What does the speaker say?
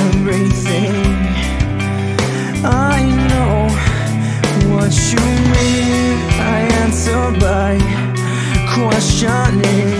everything. I know what you mean. I answer by questioning.